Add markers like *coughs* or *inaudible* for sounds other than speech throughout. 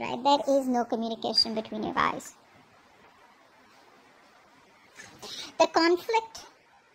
right? There is no communication between your guys. The conflict,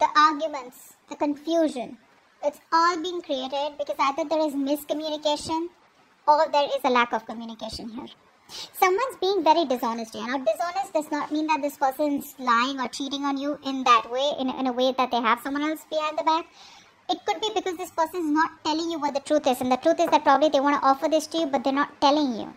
the arguments, the confusion, it's all being created because either there is miscommunication or there is a lack of communication here. Someone's being very dishonest here. Now, dishonest does not mean that this person's lying or cheating on you in that way, in, in a way that they have someone else behind the back. It could be because this person is not telling you what the truth is, and the truth is that probably they want to offer this to you, but they're not telling you.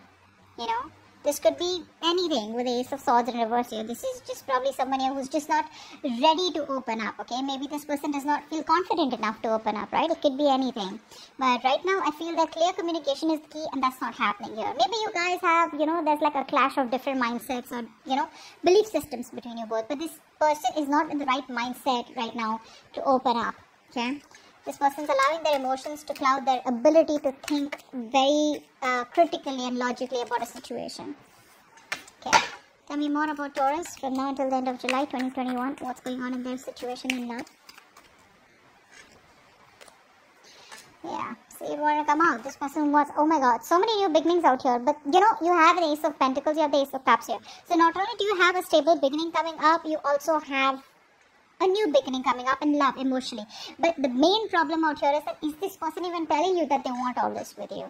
You know? This could be anything with Ace of Swords in reverse here. This is just probably someone here who's just not ready to open up, okay? Maybe this person does not feel confident enough to open up, right? It could be anything. But right now, I feel that clear communication is the key and that's not happening here. Maybe you guys have, you know, there's like a clash of different mindsets or, you know, belief systems between you both. But this person is not in the right mindset right now to open up, okay? This person's allowing their emotions to cloud their ability to think very uh, critically and logically about a situation. Okay. Tell me more about Taurus from now until the end of July 2021. What's going on in their situation in love? Yeah. So you want to come out. This person was, oh my god, so many new beginnings out here. But you know, you have an Ace of Pentacles, you have the Ace of Cups here. So not only do you have a stable beginning coming up, you also have a new beginning coming up in love emotionally. But the main problem out here is that is this person even telling you that they want all this with you?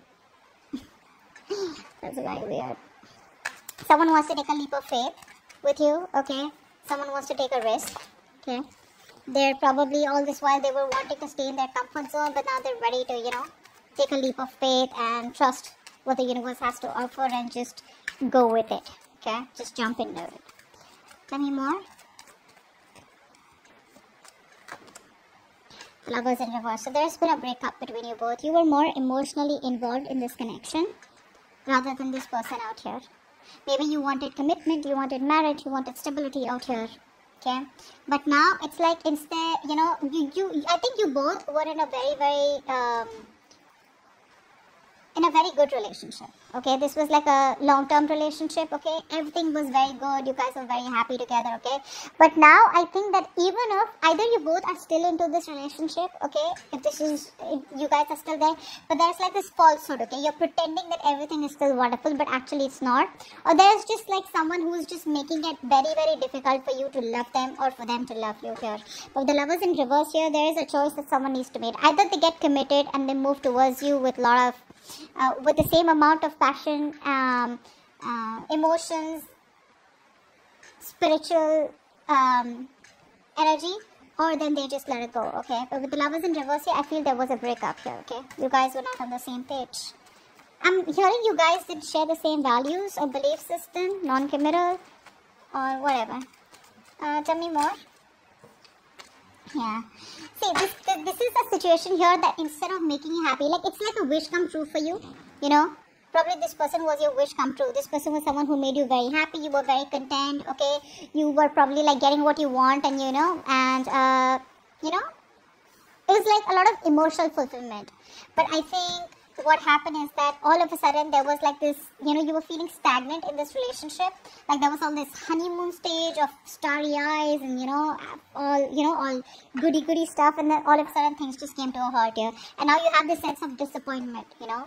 *laughs* That's very weird. Someone wants to take a leap of faith with you, okay? Someone wants to take a risk, okay? They're probably all this while they were wanting to stay in their comfort zone, but now they're ready to, you know, take a leap of faith and trust what the universe has to offer and just go with it, okay? Just jump into it. Tell me more. Lovers in reverse. So there's been a breakup between you both. You were more emotionally involved in this connection rather than this person out here. Maybe you wanted commitment, you wanted marriage, you wanted stability out here. Okay, but now it's like instead, you know, you, you I think you both were in a very, very um, in a very good relationship. Okay, this was like a long term relationship. Okay, everything was very good. You guys were very happy together. Okay, but now I think that even if either you both are still into this relationship, okay, if this is, you guys are still there, but there's like this falsehood. Okay, you're pretending that everything is still wonderful, but actually it's not. Or there's just like someone who's just making it very, very difficult for you to love them or for them to love you here. But the lovers in reverse here, there is a choice that someone needs to make. Either they get committed and they move towards you with a lot of uh, with the same amount of passion, um, uh, emotions, spiritual um, energy, or then they just let it go, okay? But with the lovers in reverse here, I feel there was a breakup here, okay? You guys were not on the same page. I'm hearing you guys did share the same values or belief system, non-committal, or whatever. Uh, tell me more. Yeah. See, this, this, is a situation here that instead of making you happy, like it's like a wish come true for you, you know. Probably this person was your wish come true. This person was someone who made you very happy. You were very content. Okay, you were probably like getting what you want, and you know, and uh, you know, it was like a lot of emotional fulfillment. But I think what happened is that all of a sudden there was like this, you know, you were feeling stagnant in this relationship. Like there was all this honeymoon stage of starry eyes and, you know, all, you know, all goody goody stuff. And then all of a sudden things just came to a halt here. And now you have this sense of disappointment, you know,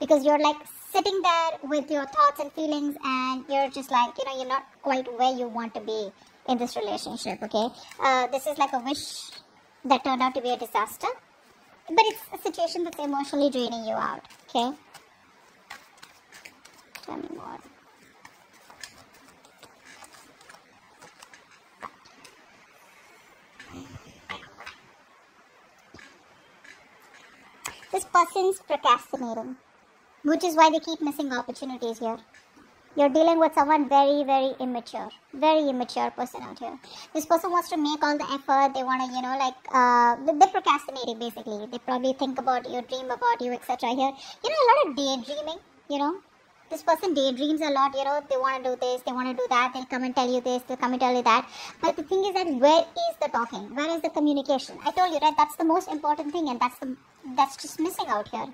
because you're like sitting there with your thoughts and feelings and you're just like, you know, you're not quite where you want to be in this relationship, okay? Uh, this is like a wish that turned out to be a disaster but it's a situation that's emotionally draining you out, okay? Tell me more. This person's procrastinating, which is why they keep missing opportunities here. You're dealing with someone very, very immature. Very immature person out here. This person wants to make all the effort. They want to, you know, like, uh, they're procrastinating basically. They probably think about you, dream about you, etc. Here, you know, a lot of daydreaming, you know. This person daydreams a lot, you know, they want to do this, they want to do that, they'll come and tell you this, they'll come and tell you that. But the thing is that where is the talking? Where is the communication? I told you, right, that's the most important thing and that's the that's just missing out here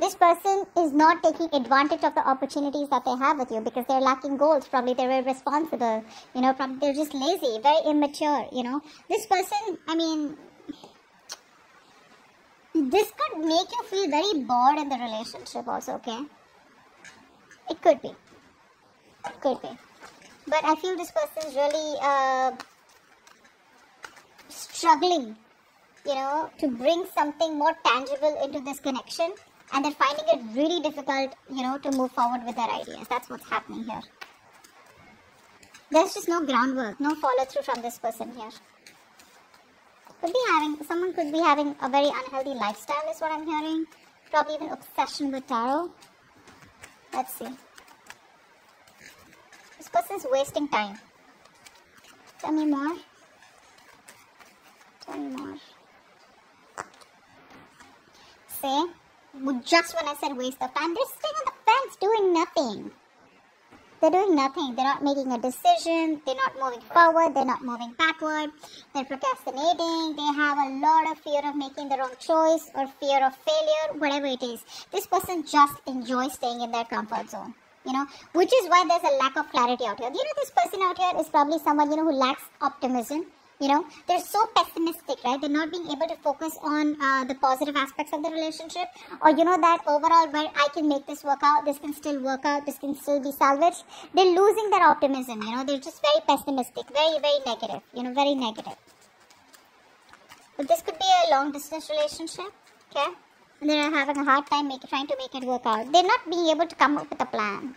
this person is not taking advantage of the opportunities that they have with you because they're lacking goals. Probably they're irresponsible. You know, probably they're just lazy, very immature. You know, this person, I mean, this could make you feel very bored in the relationship also, okay? It could be. it Could be. But I feel this person is really uh, struggling, you know, to bring something more tangible into this connection. And they're finding it really difficult, you know, to move forward with their ideas. That's what's happening here. There's just no groundwork, no follow through from this person here. Could be having, someone could be having a very unhealthy lifestyle, is what I'm hearing. Probably even obsession with tarot. Let's see. This person's wasting time. Tell me more. Tell me more. See? Just when I said waste of time, they're sitting on the fence doing nothing. They're doing nothing. They're not making a decision. They're not moving forward. They're not moving backward. They're procrastinating. They have a lot of fear of making the wrong choice or fear of failure, whatever it is. This person just enjoys staying in their comfort zone. You know, which is why there's a lack of clarity out here. You know, this person out here is probably someone, you know, who lacks optimism you know they're so pessimistic right? They're not being able to focus on uh, the positive aspects of the relationship. Or you know that overall where i can make this work out this can still work out this can still be salvaged. They're losing their optimism you know? They're just very pessimistic very very negative you know very negative. But this could be a long distance relationship okay? And they're having a hard time make, trying to make it work out. They're not being able to come up with a plan.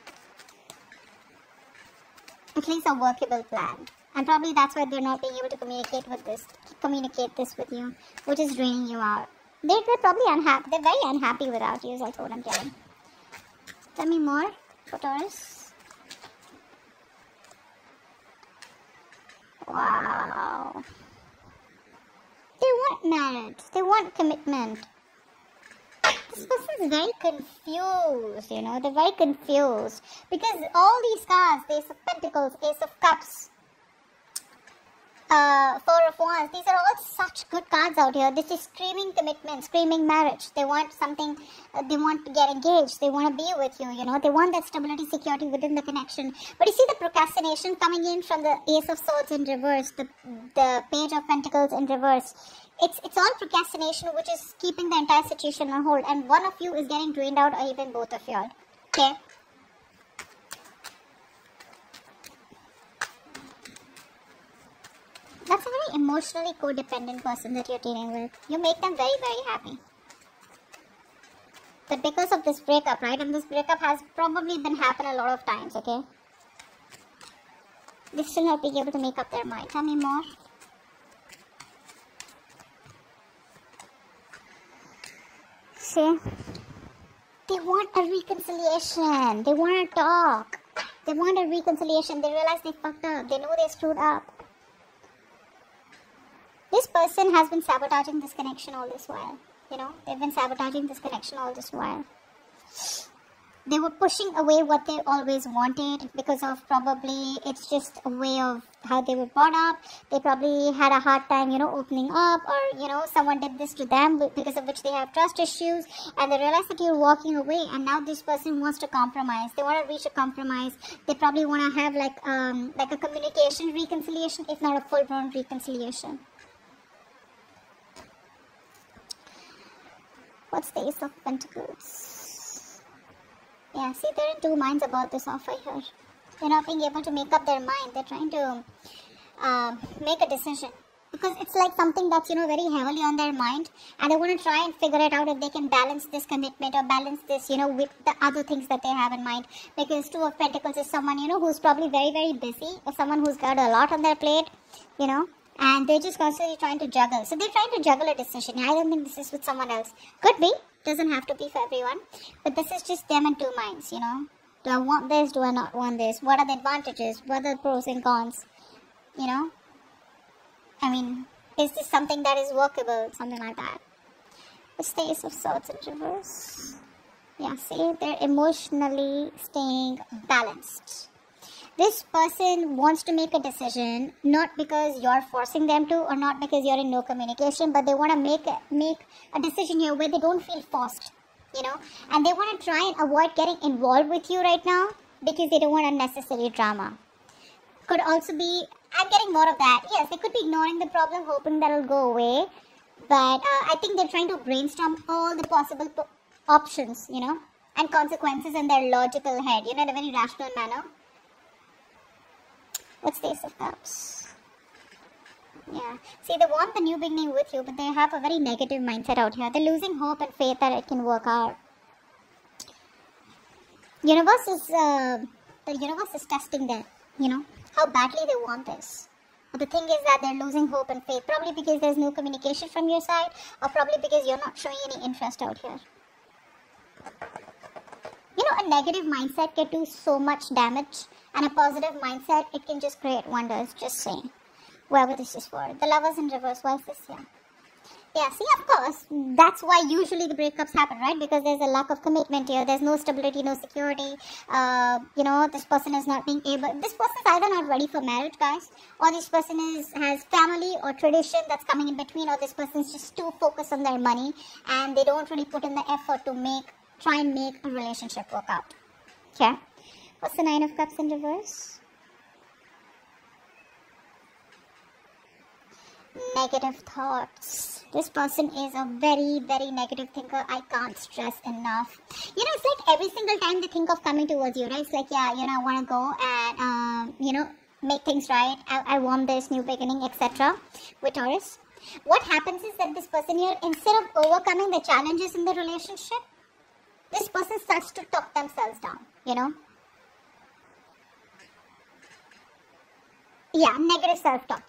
At least a workable plan and probably that's why they're not being able to communicate with this communicate this with you which is draining you out. They're, they're probably unhappy they're very unhappy without you also what i'm getting tell me more for taurus wow. They want marriage. They want commitment. This person is very confused you know. They're very confused. Because all these cards ace of pentacles ace of cups uh, Four of Wands. These are all such good cards out here. This is screaming commitment, screaming marriage. They want something, uh, they want to get engaged. They want to be with you, you know. They want that stability, security within the connection. But you see the procrastination coming in from the Ace of Swords in reverse, the, the Page of Pentacles in reverse. It's, it's all procrastination which is keeping the entire situation on hold. And one of you is getting drained out or even both of y'all. Okay. That's a very emotionally codependent person that you're dealing with. You make them very, very happy. But because of this breakup, right? And this breakup has probably been happen a lot of times, okay? They still not being able to make up their mind. Tell me more. See? They want a reconciliation. They want to talk. They want a reconciliation. They realize they fucked up. They know they screwed up. This person has been sabotaging this connection all this while. You know, they've been sabotaging this connection all this while. They were pushing away what they always wanted because of probably it's just a way of how they were brought up. They probably had a hard time, you know, opening up, or you know, someone did this to them because of which they have trust issues, and they realize that you're walking away, and now this person wants to compromise. They want to reach a compromise. They probably want to have like um like a communication reconciliation, if not a full blown reconciliation. What's the Ace of Pentacles? Yeah, see, they're in two minds about this offer here. They're not being able to make up their mind. They're trying to uh, make a decision. Because it's like something that's, you know, very heavily on their mind. And they want to try and figure it out if they can balance this commitment or balance this, you know, with the other things that they have in mind. Because Two of Pentacles is someone, you know, who's probably very, very busy. Or someone who's got a lot on their plate, you know and they're just constantly trying to juggle. So they're trying to juggle a decision. I don't think this is with someone else. Could be. Doesn't have to be for everyone. But this is just them in two minds, you know. Do I want this? Do I not want this? What are the advantages? What are the pros and cons? You know? I mean, is this something that is workable? Something like that. The Ace of Swords in reverse. Yeah, see, they're emotionally staying balanced this person wants to make a decision not because you're forcing them to or not because you're in no communication but they want to make a, make a decision here where they don't feel forced you know? And they want to try and avoid getting involved with you right now because they don't want unnecessary drama. Could also be i'm getting more of that. Yes they could be ignoring the problem hoping that it'll go away but uh, i think they're trying to brainstorm all the possible options you know and consequences in their logical head, you know, in a very rational manner. What's the Ace? Yeah. See, they want the new beginning with you, but they have a very negative mindset out here. They're losing hope and faith that it can work out. Universe is, uh, the universe is testing them, you know, how badly they want this. But the thing is that they're losing hope and faith, probably because there's no communication from your side, or probably because you're not showing any interest out here. You know, a negative mindset can do so much damage, and a positive mindset, it can just create wonders, just saying. Whoever this is for. The lovers in reverse, why is this here? Yeah, see, of course, that's why usually the breakups happen, right? Because there's a lack of commitment here. There's no stability, no security. Uh, you know, this person is not being able. This person is either not ready for marriage, guys, or this person is has family or tradition that's coming in between, or this person is just too focused on their money and they don't really put in the effort to make, try and make a relationship work out. Okay. What's the Nine of Cups in reverse? negative thoughts. This person is a very, very negative thinker. I can't stress enough. You know, it's like every single time they think of coming towards you, right? It's like, yeah, you know, I want to go and, um, you know, make things right. I, I want this new beginning, etc. With Taurus. What happens is that this person here, instead of overcoming the challenges in the relationship, this person starts to talk themselves down, you know. Yeah, negative self-talk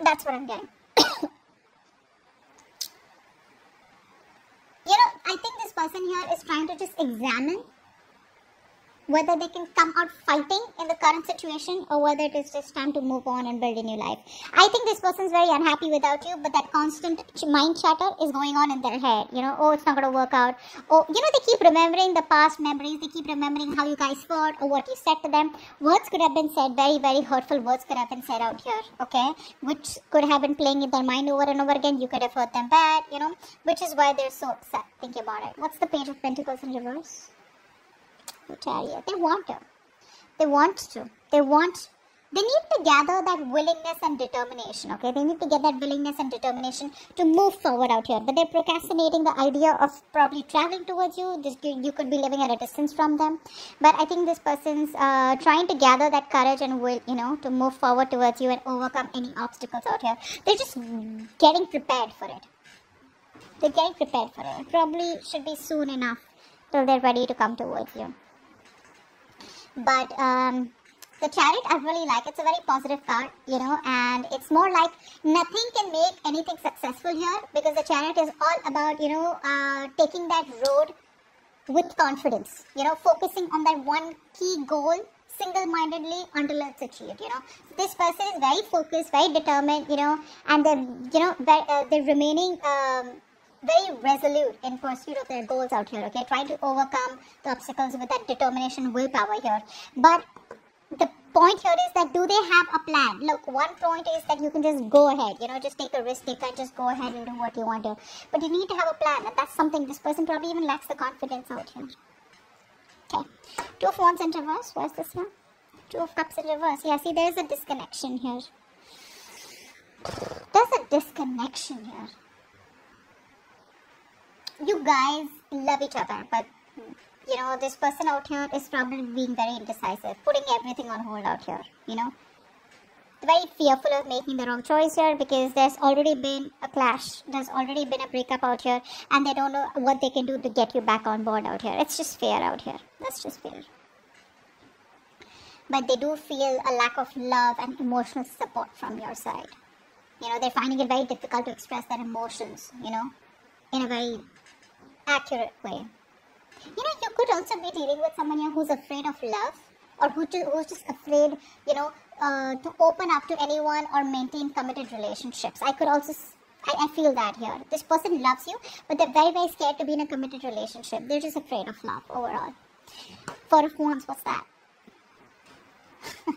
that's what I'm getting. *coughs* you know, I think this person here is trying to just examine whether they can come out fighting in the current situation or whether it is just time to move on and build a new life. I think this person is very unhappy without you, but that constant mind chatter is going on in their head. You know, oh, it's not going to work out. Oh, you know, they keep remembering the past memories. They keep remembering how you guys fought or what you said to them. Words could have been said, very, very hurtful words could have been said out here, okay? Which could have been playing in their mind over and over again. You could have hurt them bad, you know, which is why they're so upset. Think about it. What's the Page of Pentacles in reverse? Chariot. They want to. They want to. They want. They need to gather that willingness and determination. Okay, they need to get that willingness and determination to move forward out here. But they're procrastinating the idea of probably traveling towards you. This you could be living at a distance from them. But I think this person's uh, trying to gather that courage and will, you know, to move forward towards you and overcome any obstacles out here. They're just getting prepared for it. They're getting prepared for it. Probably should be soon enough till they're ready to come towards you. But um, the chariot I really like. It's a very positive card, you know, and it's more like nothing can make anything successful here because the chariot is all about, you know, uh, taking that road with confidence, you know, focusing on that one key goal single-mindedly until it's achieved, you know. This person is very focused, very determined, you know, and they're, you know, they're, uh, they're remaining um, very resolute in pursuit of their goals out here, okay? Trying to overcome the obstacles with that determination, willpower here. But the point here is that do they have a plan? Look, one point is that you can just go ahead, you know, just take a risk, take and just go ahead and do what you want to. But you need to have a plan, and that's something this person probably even lacks the confidence out here. Okay, two of wands in reverse. What's this one? Two of cups in reverse. Yeah, see, there's a disconnection here. There's a disconnection here you guys love each other, but you know, this person out here is probably being very indecisive, putting everything on hold out here, you know. Very fearful of making the wrong choice here because there's already been a clash, there's already been a breakup out here, and they don't know what they can do to get you back on board out here. It's just fair out here. That's just fair. But they do feel a lack of love and emotional support from your side. You know, they're finding it very difficult to express their emotions, you know, in a very accurate way. You know, you could also be dealing with someone who's afraid of love or who to, who's just afraid, you know, uh, to open up to anyone or maintain committed relationships. I could also, I, I feel that here. This person loves you, but they're very, very scared to be in a committed relationship. They're just afraid of love overall. Four of Wands, what's that? *laughs*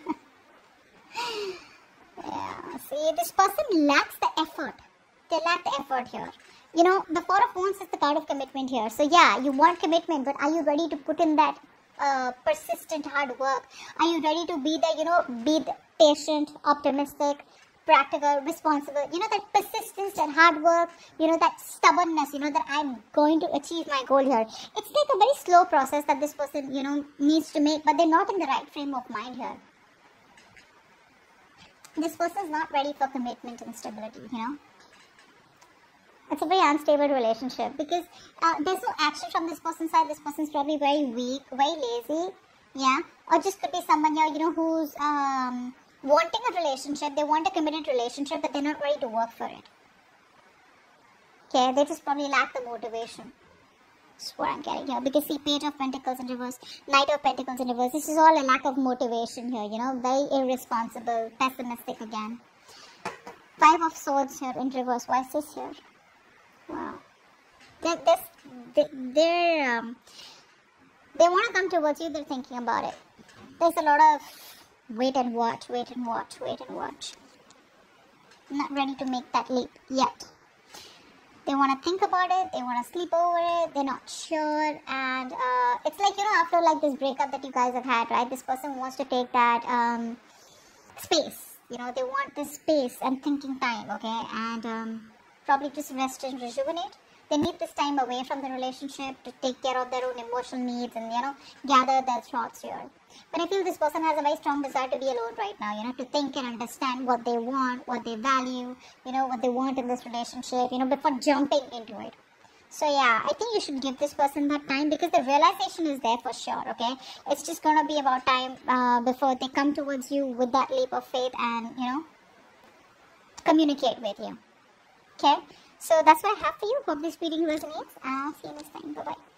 yeah, see, this person lacks the effort. They the effort here you know, the Four of Wands is the card of commitment here. So yeah, you want commitment, but are you ready to put in that uh, persistent hard work? Are you ready to be the, you know, be patient, optimistic, practical, responsible, you know, that persistence, that hard work, you know, that stubbornness, you know, that I'm going to achieve my goal here. It's like a very slow process that this person, you know, needs to make, but they're not in the right frame of mind here. This person is not ready for commitment and stability, you know. It's a very unstable relationship because uh, there's no action from this person's side. This person's probably very weak, very lazy, yeah, or just could be someone here, you know, who's um, wanting a relationship, they want a committed relationship, but they're not ready to work for it. Okay, they just probably lack the motivation. That's what I'm getting here. Because see, Page of Pentacles in reverse, Knight of Pentacles in reverse. This is all a lack of motivation here, you know, very irresponsible, pessimistic again. Five of Swords here in reverse. Why is this here? Wow. They're, um, they want to come towards you, they're thinking about it. There's a lot of wait and watch, wait and watch, wait and watch. Not ready to make that leap yet. They want to think about it, they want to sleep over it, they're not sure, and uh, it's like, you know, after like this breakup that you guys have had, right? This person wants to take that um, space, you know, they want this space and thinking time, okay? And um, probably just rest and rejuvenate they need this time away from the relationship to take care of their own emotional needs and you know gather their thoughts here but i feel this person has a very strong desire to be alone right now you know to think and understand what they want what they value you know what they want in this relationship you know before jumping into it so yeah, I think you should give this person that time because the realization is there for sure. Okay, it's just gonna be about time uh, before they come towards you with that leap of faith and you know communicate with you. Okay, so that's what I have for you. Hope this reading resonates. I'll see you next time. Bye bye.